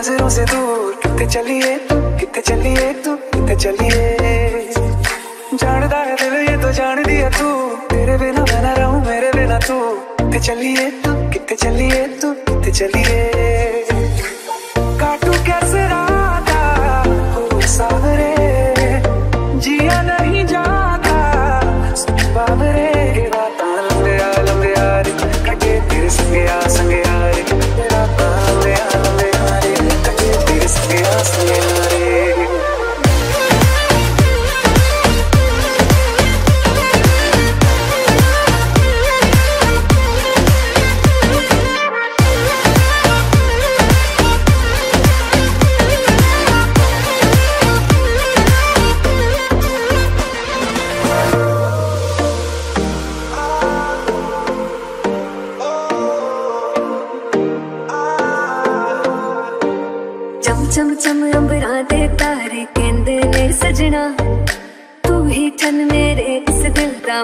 नज़रों से दूर, कितने चलिए कितने चलिए तू, कितने चलिए। जानदा है दिल ये तो जान दिया तू, तेरे बिना मैं ना रहूँ, मेरे बिना तू। कितने चलिए तू, कितने चलिए तू, कितने चलिए।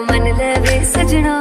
मन लवे सजना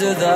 मुझको जुदा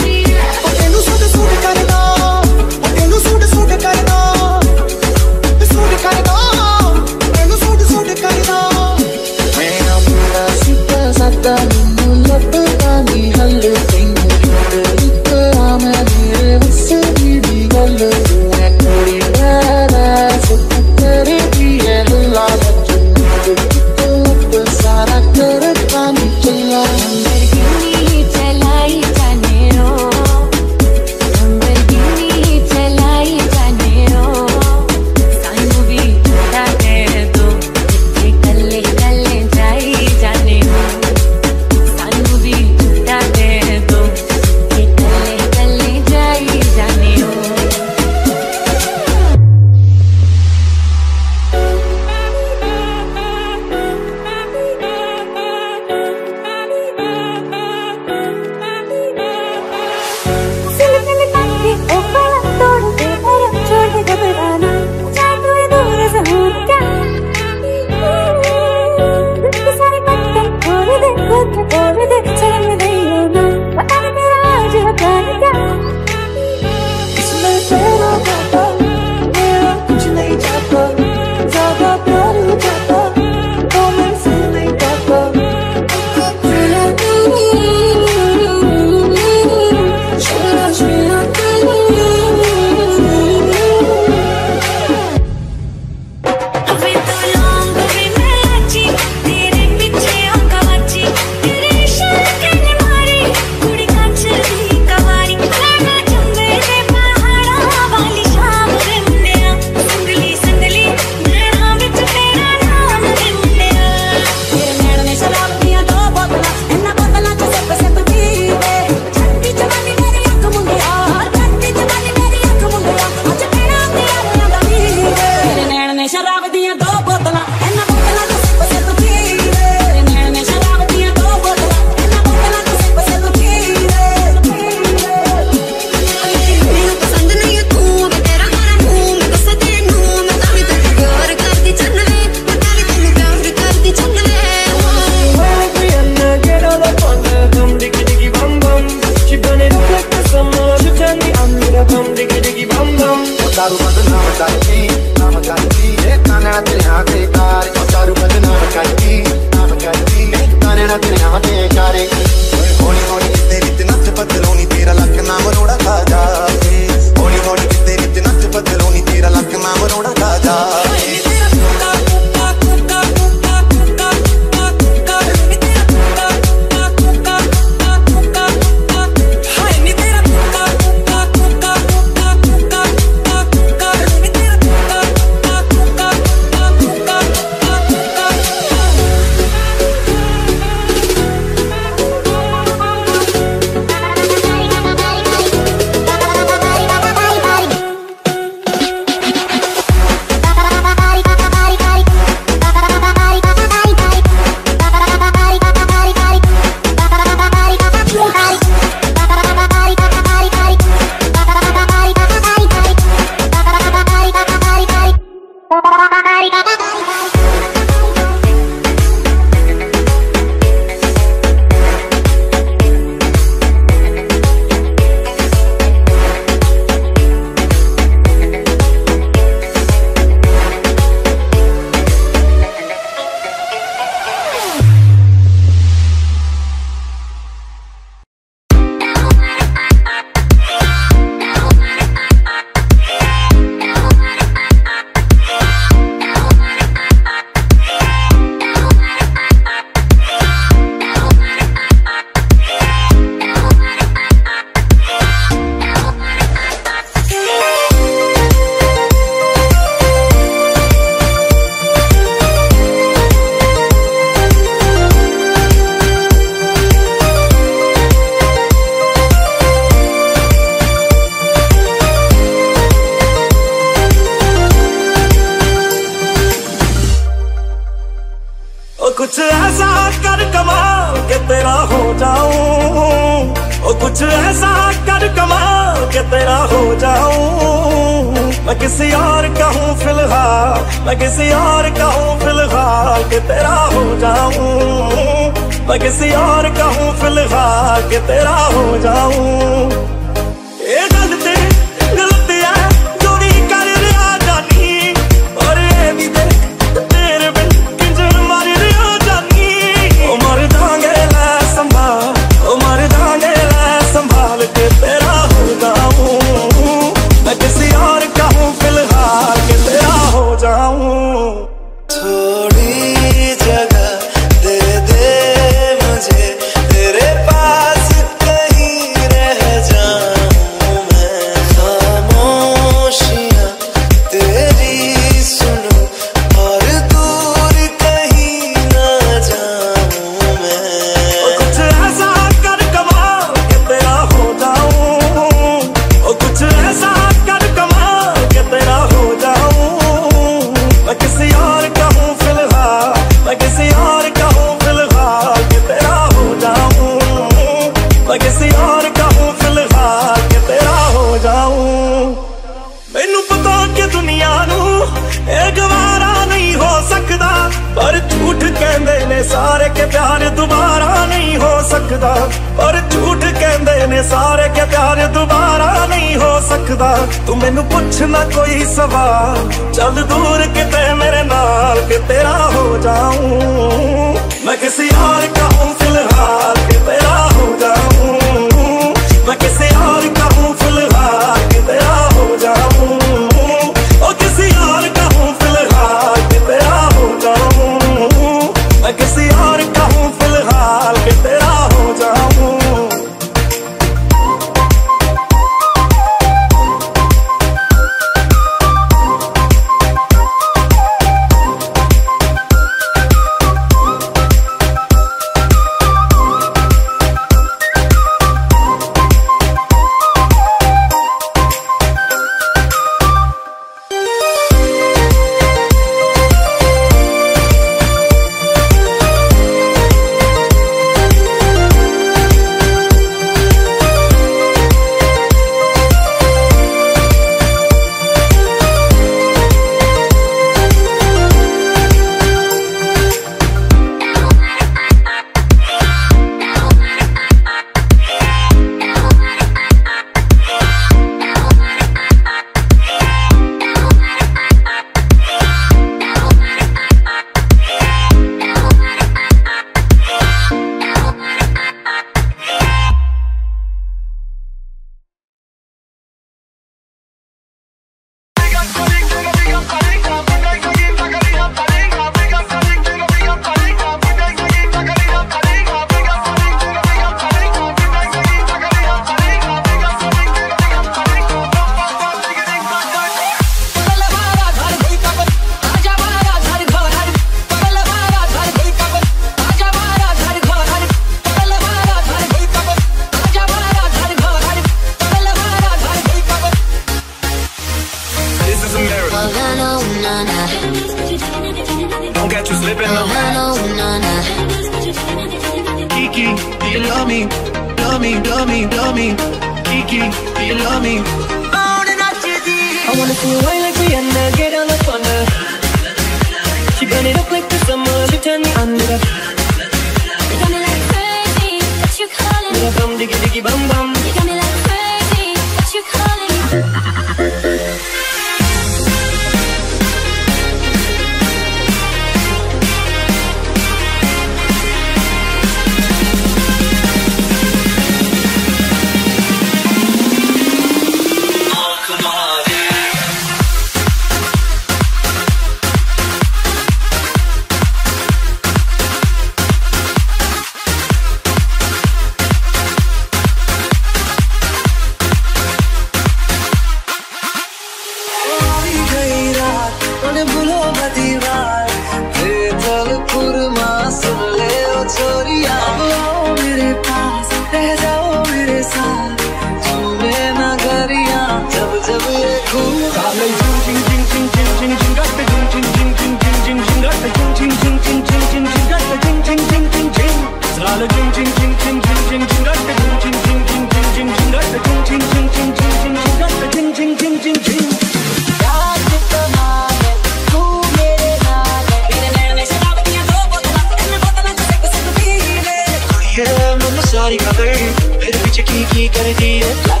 with you.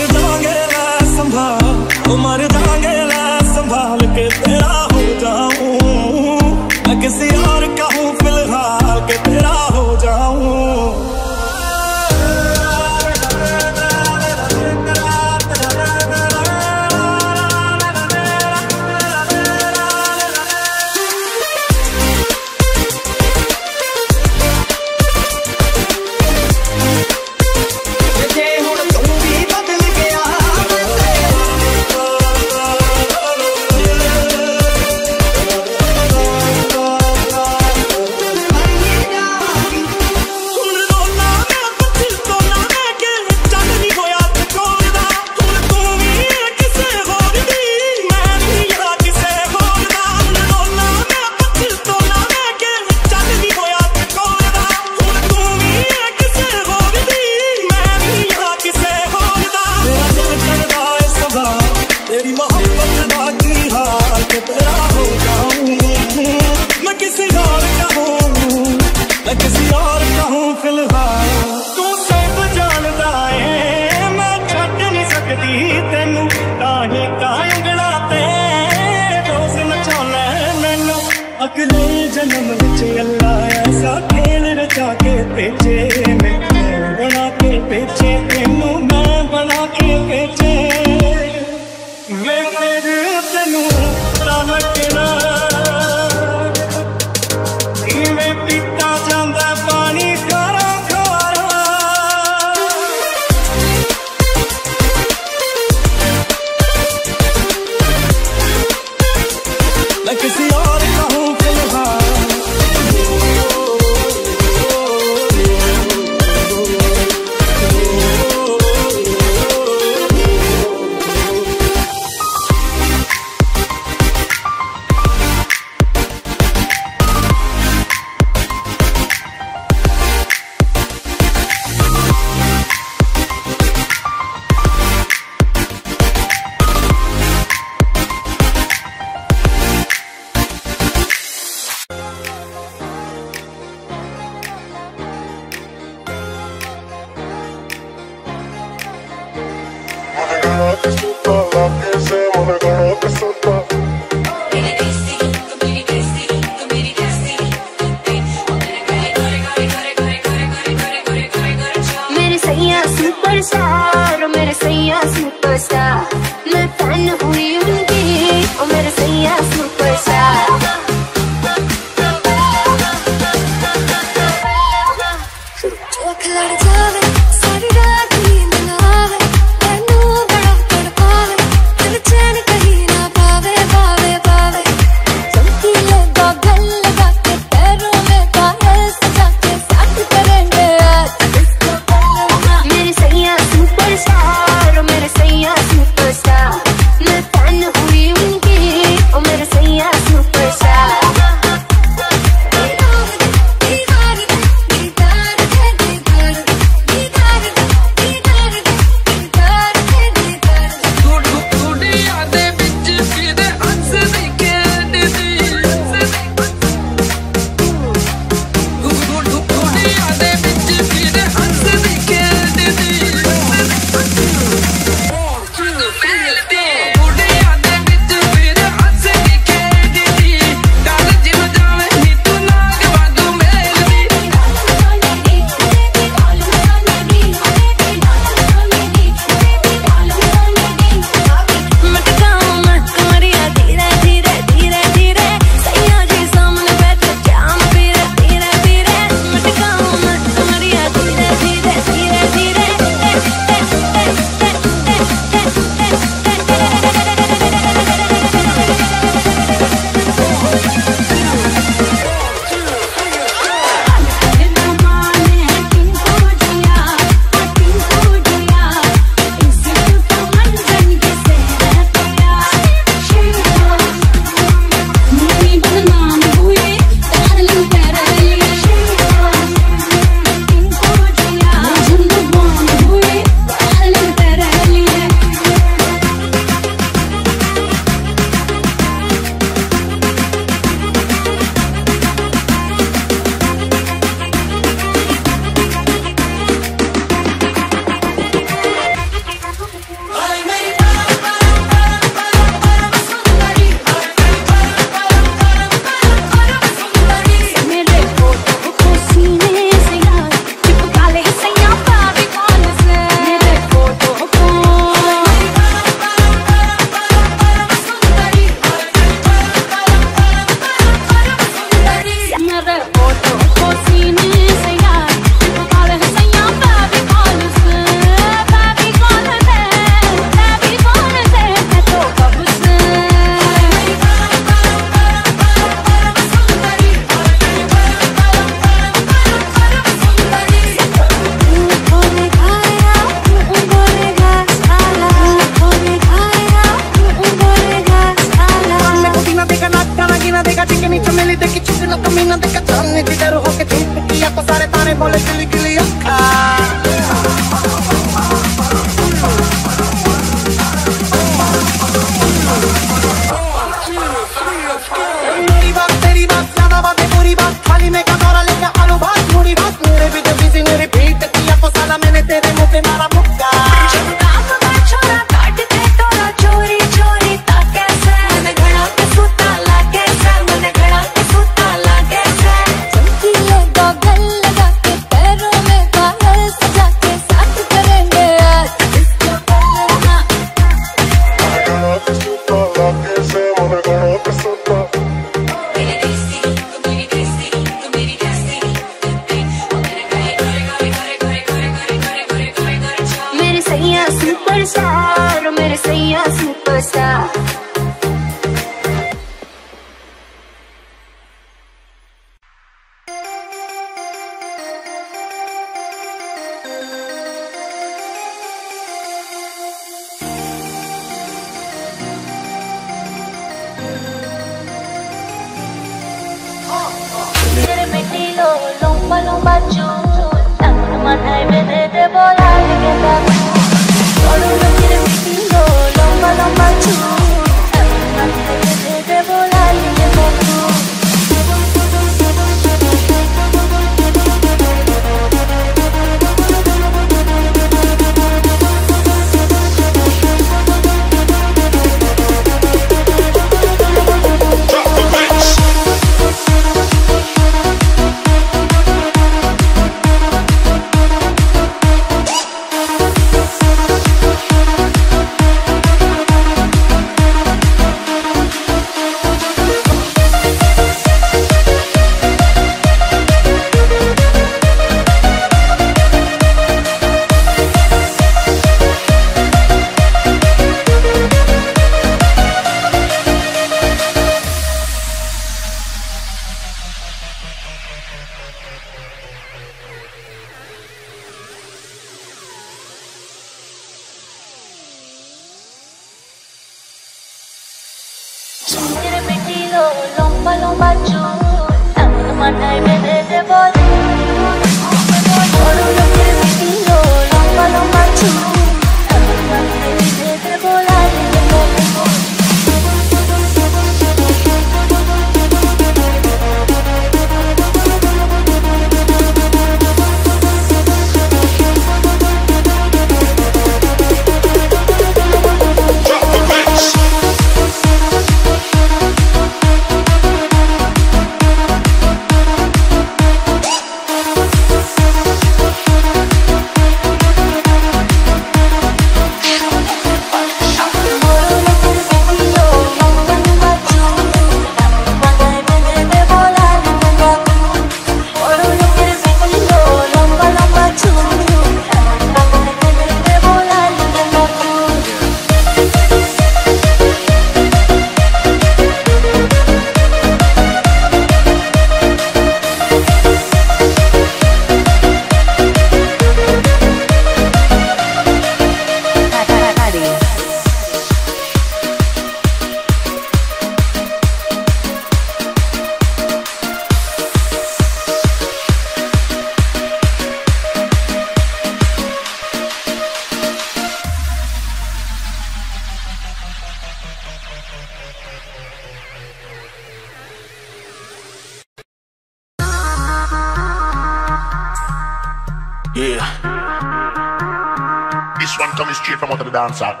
This one coming straight from out of the dance hall.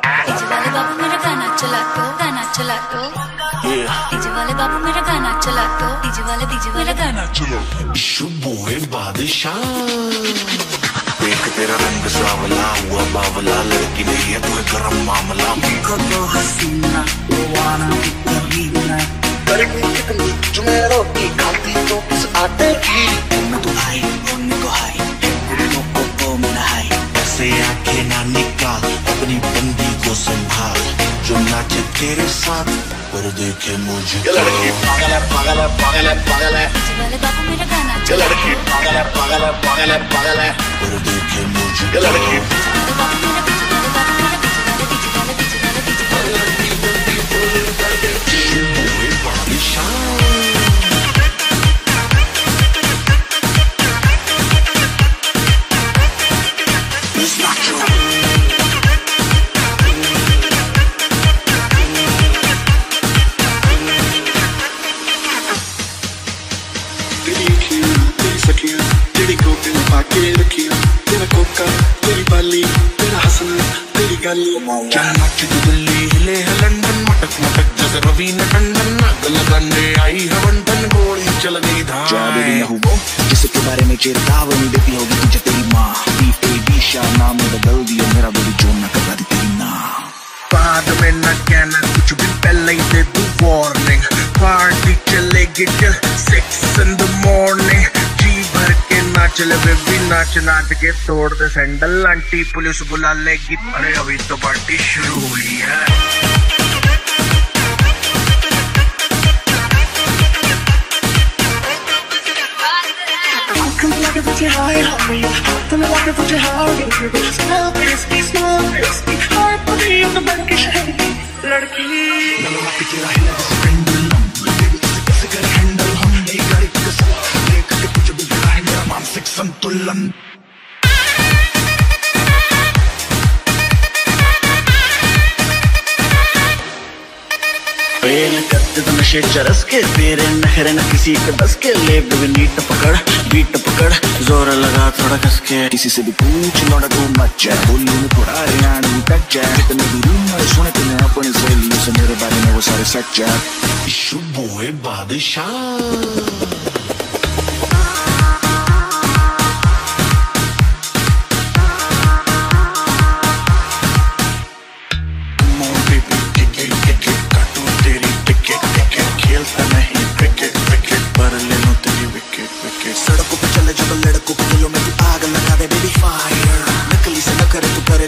Yeah. शुभ है बादशाह देख तेरा रंग सावला हुआ बावला लड़की नहीं है तू है गरम मामला तो हसीना वो वाना करीना गर्मी कितनी जो मैं रोटी खाती तो किस आटे की मैं तो आई उन्हीं को हाई ऐसे ना निकाल अपनी बंदी को संभाल। जो नाचे तेरे साथ पर देखे मुझे ये लड़की पागल है पागल है पागल है पागल है। ये लड़की पागल है पागल है पागल है पागल है। पर देखे मुझे ये लड़की बेबी नाच नाच के तोड़ दे सैंडल आंटी पुलिस बुला लेगी अरे अभी तो पार्टी शुरू हुई है Come like it put your heart on me Tell me like it put your heart on me Smell crispy, smell crispy Heart for me on the back is heavy लड़की करते तो नशे चरस के तेरे नखरे न किसी के बस के ले बेबी नीट पकड़, बीट पकड़, ज़ोर लगा थोड़ा कस के किसी से भी पूछ लौड़ा तू मत जा। बोली में थोड़ा हरियाणवी टच जा। कितने भी रूमर सुने तूने अपनी सहेलियों से मेरे बारे में वो सारे सच जा। शुभ है बादशाह।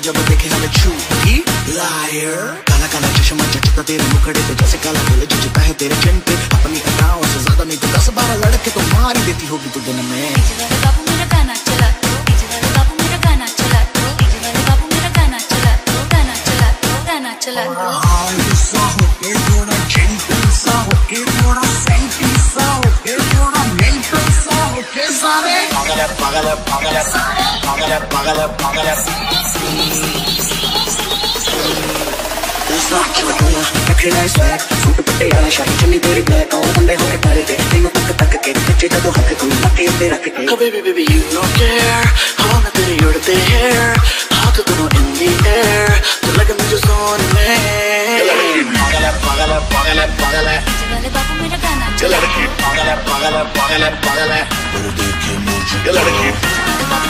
जब देखे हमें छूटी लायर। काला काला चश्मा जचता तेरे मुखड़े पे, जैसे काला दिल जचता है तेरे चिन पे। अपनी अदाओं से ज़्यादा नहीं तो दस बारह लड़के तो मार ही देती होगी तू दिन में। बाबू मेरा गाना चला बाबू मेरा गाना चला बाबू गाना चला गाना गाना चला Pagale, pagale, pagale, pagale, pagale, pagale, pagale, pagale, pagale, सा क्यों दूँगा रैक्टिलाइज स्वैग सूट पट्टे वाला शाही चुन्नी तेरी ब्लैक और लंबे हो गए तारे तेरे तीनों तक तक के बच्चे का तो हक तुम लटे पे रख के कभी भी बेबी यू नो केयर हाँ मैं तेरी उड़ते हेयर हाथ दोनों इन दी एयर तो लगे मुझे जोन में पागल है पागल है पागल है पागल है चल लड़की पागल है पागल है पागल है पागल है पर देखे मुझे लड़की